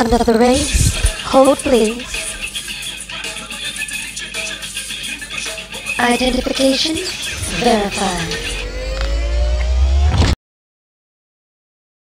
Another race? Hold please. Identification verified.